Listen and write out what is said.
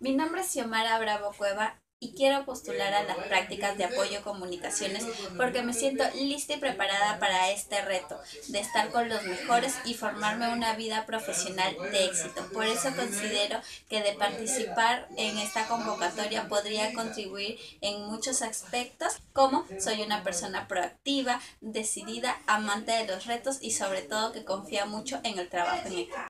Mi nombre es Xiomara Bravo Cueva y quiero postular a las prácticas de apoyo comunicaciones porque me siento lista y preparada para este reto de estar con los mejores y formarme una vida profesional de éxito. Por eso considero que de participar en esta convocatoria podría contribuir en muchos aspectos como soy una persona proactiva, decidida, amante de los retos y sobre todo que confía mucho en el trabajo en equipo.